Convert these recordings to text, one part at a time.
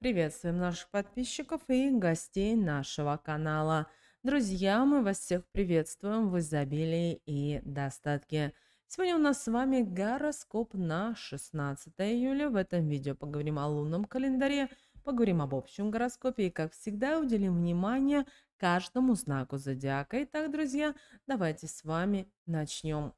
Приветствуем наших подписчиков и гостей нашего канала. Друзья, мы вас всех приветствуем в изобилии и достатке. Сегодня у нас с вами гороскоп на 16 июля. В этом видео поговорим о лунном календаре, поговорим об общем гороскопе и, как всегда, уделим внимание каждому знаку зодиака. Итак, друзья, давайте с вами начнем.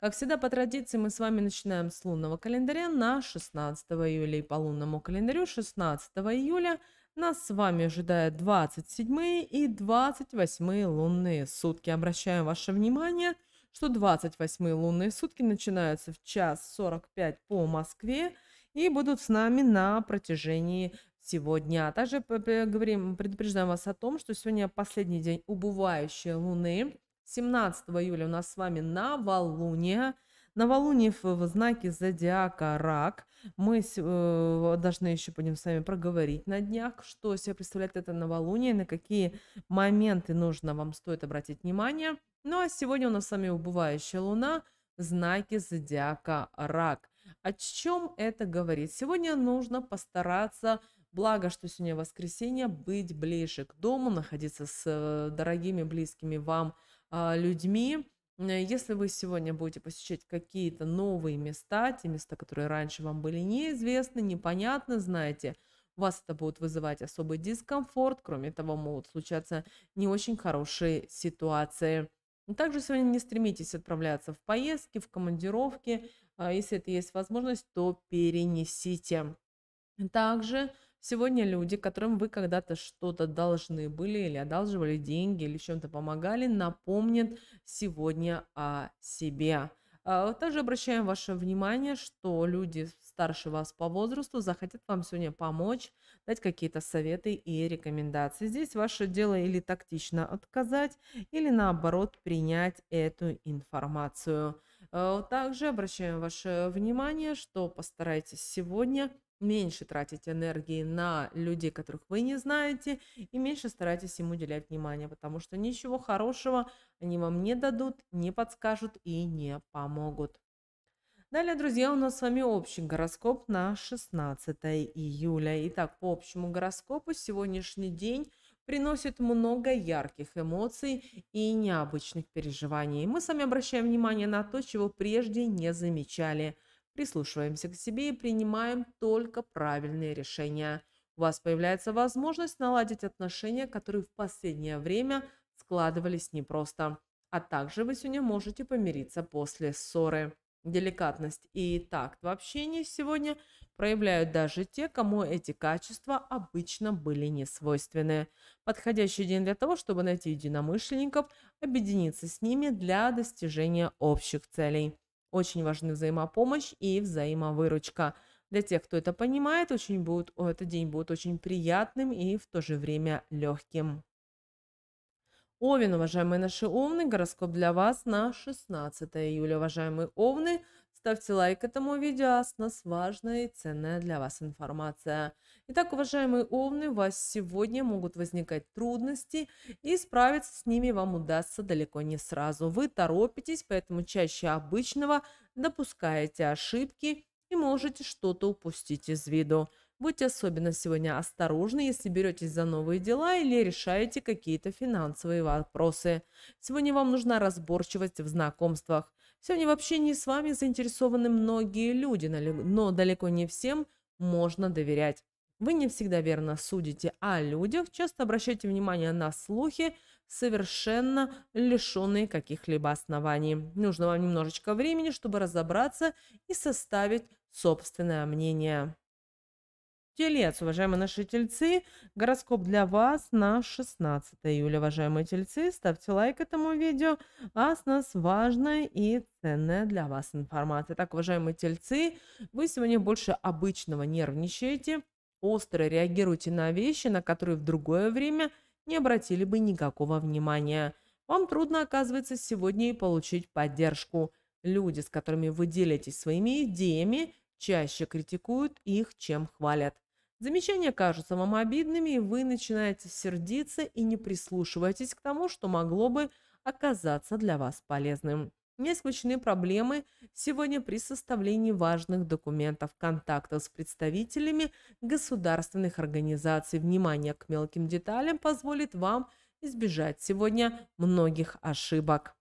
Как всегда, по традиции, мы с вами начинаем с лунного календаря на 16 июля. И по лунному календарю 16 июля нас с вами ожидает 27 и 28 лунные сутки. Обращаем ваше внимание, что 28 лунные сутки начинаются в час 45 по Москве и будут с нами на протяжении всего дня. Также говорим, предупреждаем вас о том, что сегодня последний день убывающей луны. 17 июля у нас с вами новолуние. Новолуние в, знаке зодиака Рак. Мы э, должны еще будем с вами проговорить на днях, что себе представляет это новолуние, на какие моменты нужно вам стоит обратить внимание. Ну а сегодня у нас с вами убывающая луна в знаке зодиака Рак. О чем это говорит? Сегодня нужно постараться Благо, что сегодня воскресенье, быть ближе к дому, находиться с э, дорогими, близкими вам людьми. Э, если вы сегодня будете посещать какие-то новые места, те места, которые раньше вам были неизвестны, непонятны, знаете, у вас это будет вызывать особый дискомфорт, кроме того, могут случаться не очень хорошие ситуации. Также сегодня не стремитесь отправляться в поездки, в командировки. А если это есть возможность, то перенесите. Также Сегодня люди, которым вы когда-то что-то должны были или одалживали деньги, или чем-то помогали, напомнят сегодня о себе. А, также обращаем ваше внимание, что люди старше вас по возрасту захотят вам сегодня помочь, дать какие-то советы и рекомендации. Здесь ваше дело или тактично отказать, или наоборот принять эту информацию. А, также обращаем ваше внимание, что постарайтесь сегодня меньше тратить энергии на людей, которых вы не знаете, и меньше старайтесь им уделять внимание, потому что ничего хорошего они вам не дадут, не подскажут и не помогут. Далее, друзья, у нас с вами общий гороскоп на 16 июля. Итак, по общему гороскопу сегодняшний день приносит много ярких эмоций и необычных переживаний. Мы с вами обращаем внимание на то, чего прежде не замечали – прислушиваемся к себе и принимаем только правильные решения. У вас появляется возможность наладить отношения, которые в последнее время складывались непросто. А также вы сегодня можете помириться после ссоры. Деликатность и такт в общении сегодня проявляют даже те, кому эти качества обычно были не свойственны. Подходящий день для того, чтобы найти единомышленников, объединиться с ними для достижения общих целей. Очень важны взаимопомощь и взаимовыручка. Для тех, кто это понимает, очень будет, этот день будет очень приятным и в то же время легким. Овен, уважаемые наши овны, гороскоп для вас на 16 июля. Уважаемые овны, ставьте лайк этому видео, с нас важная и ценная для вас информация. Итак, уважаемые овны, у вас сегодня могут возникать трудности, и справиться с ними вам удастся далеко не сразу. Вы торопитесь, поэтому чаще обычного допускаете ошибки и можете что-то упустить из виду. Будьте особенно сегодня осторожны, если беретесь за новые дела или решаете какие-то финансовые вопросы. Сегодня вам нужна разборчивость в знакомствах. Сегодня в общении с вами заинтересованы многие люди, но далеко не всем можно доверять. Вы не всегда верно судите о людях, часто обращайте внимание на слухи, совершенно лишенные каких-либо оснований. Нужно вам немножечко времени, чтобы разобраться и составить собственное мнение. Телец, уважаемые наши тельцы, гороскоп для вас на 16 июля, уважаемые тельцы. Ставьте лайк этому видео, а с нас важная и ценная для вас информация. Так, уважаемые тельцы, вы сегодня больше обычного нервничаете, остро реагируете на вещи, на которые в другое время не обратили бы никакого внимания. Вам трудно, оказывается, сегодня и получить поддержку. Люди, с которыми вы делитесь своими идеями, чаще критикуют их, чем хвалят. Замечания кажутся вам обидными, и вы начинаете сердиться и не прислушиваетесь к тому, что могло бы оказаться для вас полезным. Не исключены проблемы сегодня при составлении важных документов, контактов с представителями государственных организаций. Внимание к мелким деталям позволит вам избежать сегодня многих ошибок.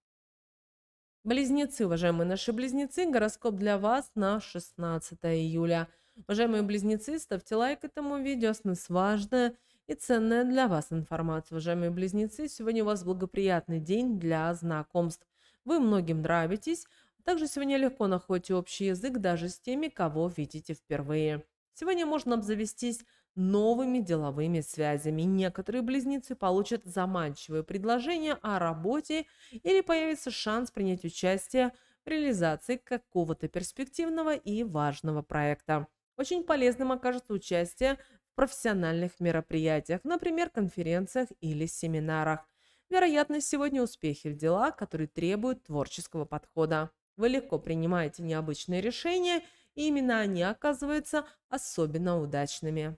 Близнецы, уважаемые наши близнецы, гороскоп для вас на 16 июля. Уважаемые близнецы, ставьте лайк этому видео, с нас важная и ценная для вас информация. Уважаемые близнецы, сегодня у вас благоприятный день для знакомств. Вы многим нравитесь, также сегодня легко находите общий язык даже с теми, кого видите впервые. Сегодня можно обзавестись новыми деловыми связями. Некоторые близнецы получат заманчивые предложения о работе или появится шанс принять участие в реализации какого-то перспективного и важного проекта. Очень полезным окажется участие в профессиональных мероприятиях, например, конференциях или семинарах. Вероятность сегодня успехи в делах, которые требуют творческого подхода. Вы легко принимаете необычные решения, и именно они оказываются особенно удачными.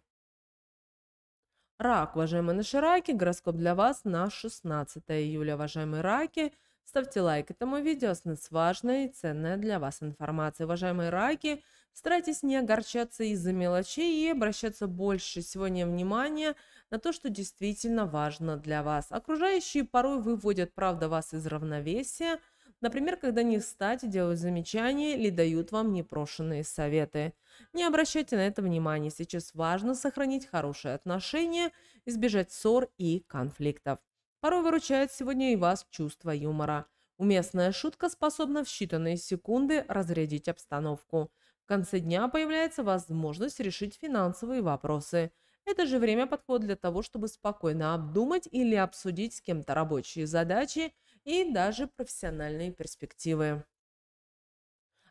Рак, уважаемые наши раки, гороскоп для вас на 16 июля. Уважаемые раки, ставьте лайк этому видео, с важная и ценная для вас информация. Уважаемые раки, старайтесь не огорчаться из-за мелочей и обращаться больше сегодня внимания на то, что действительно важно для вас. Окружающие порой выводят, правда, вас из равновесия, например, когда не встать, делают замечания или дают вам непрошенные советы. Не обращайте на это внимания, сейчас важно сохранить хорошие отношения, избежать ссор и конфликтов. Порой выручает сегодня и вас чувство юмора. Уместная шутка способна в считанные секунды разрядить обстановку. В конце дня появляется возможность решить финансовые вопросы – это же время подходит для того, чтобы спокойно обдумать или обсудить с кем-то рабочие задачи и даже профессиональные перспективы.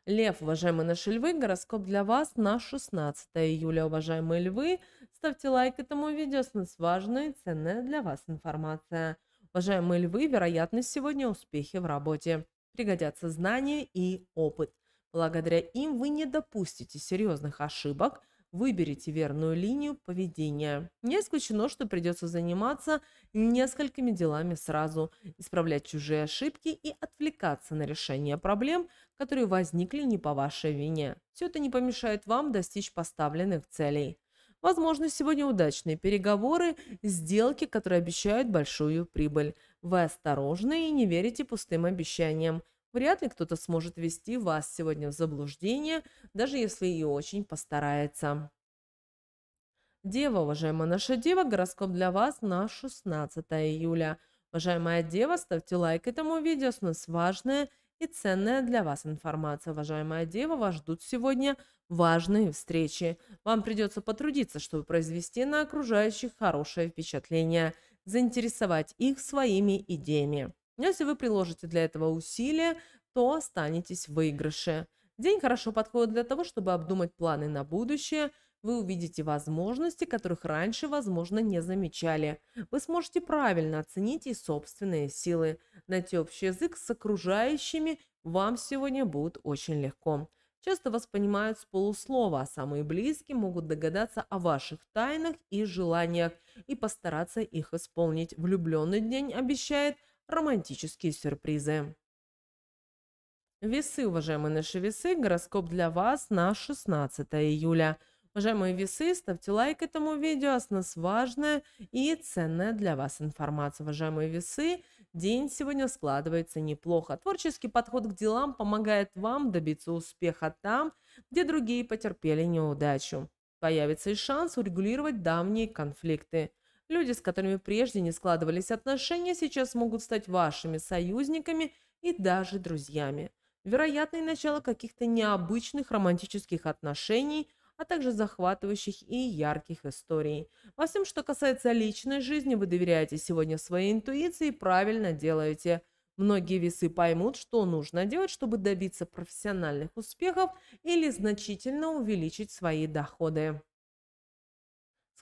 Лев, уважаемые наши львы, гороскоп для вас на 16 июля. Уважаемые львы, ставьте лайк этому видео, с нас важная и ценная для вас информация. Уважаемые львы, вероятность сегодня успехи в работе. Пригодятся знания и опыт. Благодаря им вы не допустите серьезных ошибок, Выберите верную линию поведения. Не исключено, что придется заниматься несколькими делами сразу, исправлять чужие ошибки и отвлекаться на решение проблем, которые возникли не по вашей вине. Все это не помешает вам достичь поставленных целей. Возможно, сегодня удачные переговоры, сделки, которые обещают большую прибыль. Вы осторожны и не верите пустым обещаниям. Вряд ли кто-то сможет ввести вас сегодня в заблуждение, даже если и очень постарается. Дева, уважаемая наша дева, гороскоп для вас на 16 июля. Уважаемая дева, ставьте лайк этому видео, с нас важная и ценная для вас информация. Уважаемая дева, вас ждут сегодня важные встречи. Вам придется потрудиться, чтобы произвести на окружающих хорошее впечатление, заинтересовать их своими идеями. Если вы приложите для этого усилия, то останетесь в выигрыше. День хорошо подходит для того, чтобы обдумать планы на будущее. Вы увидите возможности, которых раньше, возможно, не замечали. Вы сможете правильно оценить и собственные силы. Найти общий язык с окружающими вам сегодня будет очень легко. Часто вас понимают с полуслова, а самые близкие могут догадаться о ваших тайнах и желаниях и постараться их исполнить. Влюбленный день обещает – романтические сюрпризы. Весы, уважаемые наши весы, гороскоп для вас на 16 июля. Уважаемые весы, ставьте лайк этому видео, с нас важная и ценная для вас информация. Уважаемые весы, день сегодня складывается неплохо. Творческий подход к делам помогает вам добиться успеха там, где другие потерпели неудачу. Появится и шанс урегулировать давние конфликты. Люди, с которыми прежде не складывались отношения, сейчас могут стать вашими союзниками и даже друзьями. Вероятно, и начало каких-то необычных романтических отношений, а также захватывающих и ярких историй. Во всем, что касается личной жизни, вы доверяете сегодня своей интуиции и правильно делаете. Многие весы поймут, что нужно делать, чтобы добиться профессиональных успехов или значительно увеличить свои доходы.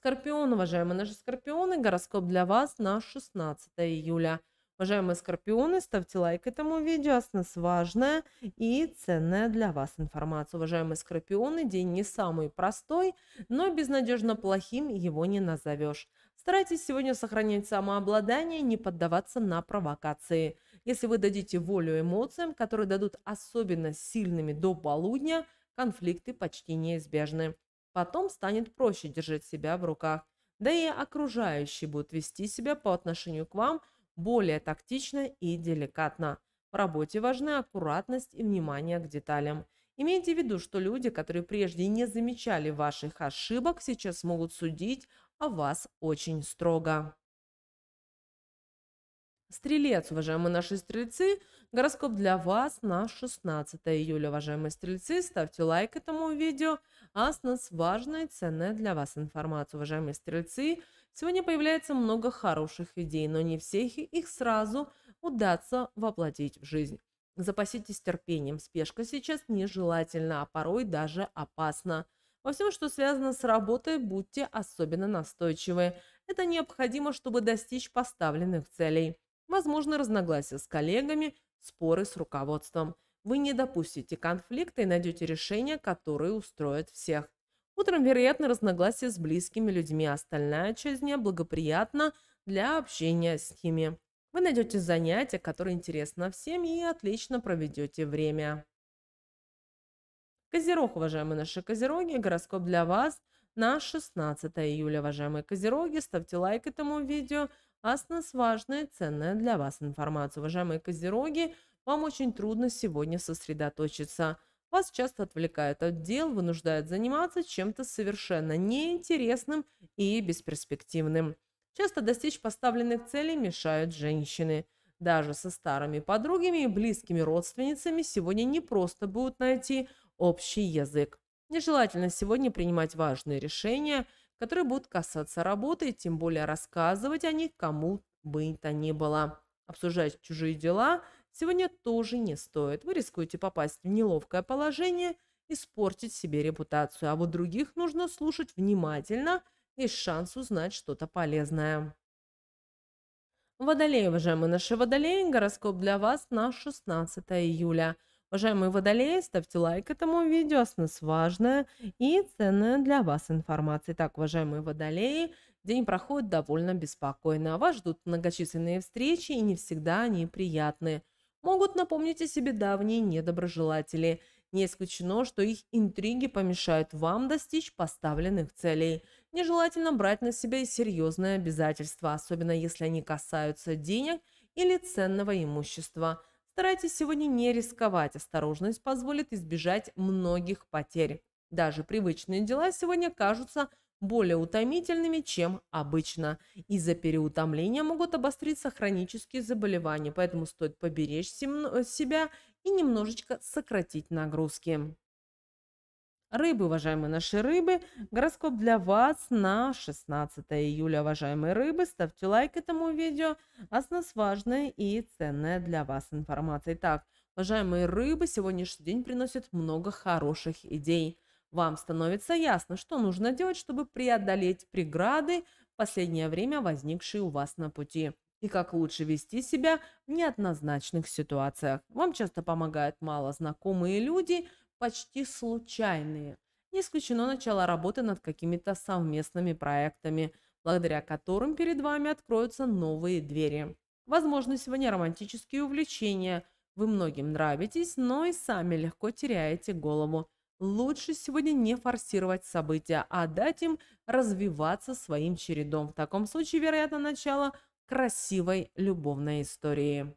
Скорпион, уважаемые наши скорпионы, гороскоп для вас на 16 июля. Уважаемые скорпионы, ставьте лайк этому видео, с нас важная и ценная для вас информация. Уважаемые скорпионы, день не самый простой, но безнадежно плохим его не назовешь. Старайтесь сегодня сохранять самообладание, не поддаваться на провокации. Если вы дадите волю эмоциям, которые дадут особенно сильными до полудня, конфликты почти неизбежны. Потом станет проще держать себя в руках. Да и окружающие будут вести себя по отношению к вам более тактично и деликатно. В работе важны аккуратность и внимание к деталям. Имейте в виду, что люди, которые прежде не замечали ваших ошибок, сейчас могут судить о вас очень строго. Стрелец, уважаемые наши стрельцы, гороскоп для вас на 16 июля, уважаемые стрельцы. Ставьте лайк этому видео, а с нас важная и ценная для вас информация, уважаемые стрельцы. Сегодня появляется много хороших идей, но не всех их сразу удастся воплотить в жизнь. Запаситесь терпением, спешка сейчас нежелательна, а порой даже опасна. Во всем, что связано с работой, будьте особенно настойчивы. Это необходимо, чтобы достичь поставленных целей. Возможно, разногласия с коллегами, споры с руководством. Вы не допустите конфликта и найдете решение, которое устроит всех. Утром, вероятно, разногласия с близкими людьми, остальная часть дня благоприятна для общения с ними. Вы найдете занятия, которые интересны всем и отлично проведете время. Козерог, уважаемые наши козероги, гороскоп для вас на 16 июля, уважаемые козероги. Ставьте лайк этому видео, а важная и ценная для вас информация. Уважаемые козероги, вам очень трудно сегодня сосредоточиться. Вас часто отвлекают от дел, вынуждают заниматься чем-то совершенно неинтересным и бесперспективным. Часто достичь поставленных целей мешают женщины. Даже со старыми подругами и близкими родственницами сегодня не просто будут найти общий язык. Нежелательно сегодня принимать важные решения, которые будут касаться работы, тем более рассказывать о них кому бы то ни было. Обсуждать чужие дела сегодня тоже не стоит. Вы рискуете попасть в неловкое положение, испортить себе репутацию, а вот других нужно слушать внимательно, есть шанс узнать что-то полезное. Водолей, уважаемые наши водолеи, гороскоп для вас на 16 июля – Уважаемые водолеи, ставьте лайк этому видео, с нас важная и ценная для вас информация. Итак, уважаемые водолеи, день проходит довольно беспокойно. Вас ждут многочисленные встречи, и не всегда они приятные. Могут напомнить о себе давние недоброжелатели. Не исключено, что их интриги помешают вам достичь поставленных целей. Нежелательно брать на себя серьезные обязательства, особенно если они касаются денег или ценного имущества – Старайтесь сегодня не рисковать. Осторожность позволит избежать многих потерь. Даже привычные дела сегодня кажутся более утомительными, чем обычно. Из-за переутомления могут обостриться хронические заболевания, поэтому стоит поберечь себя и немножечко сократить нагрузки. Рыбы, уважаемые наши рыбы, гороскоп для вас на 16 июля, уважаемые рыбы. Ставьте лайк этому видео, а с нас важная и ценная для вас информация. Итак, уважаемые рыбы, сегодняшний день приносит много хороших идей. Вам становится ясно, что нужно делать, чтобы преодолеть преграды, в последнее время возникшие у вас на пути и как лучше вести себя в неоднозначных ситуациях. Вам часто помогают малознакомые люди, почти случайные. Не исключено начало работы над какими-то совместными проектами, благодаря которым перед вами откроются новые двери. Возможно, сегодня романтические увлечения. Вы многим нравитесь, но и сами легко теряете голову. Лучше сегодня не форсировать события, а дать им развиваться своим чередом. В таком случае, вероятно, начало красивой любовной истории.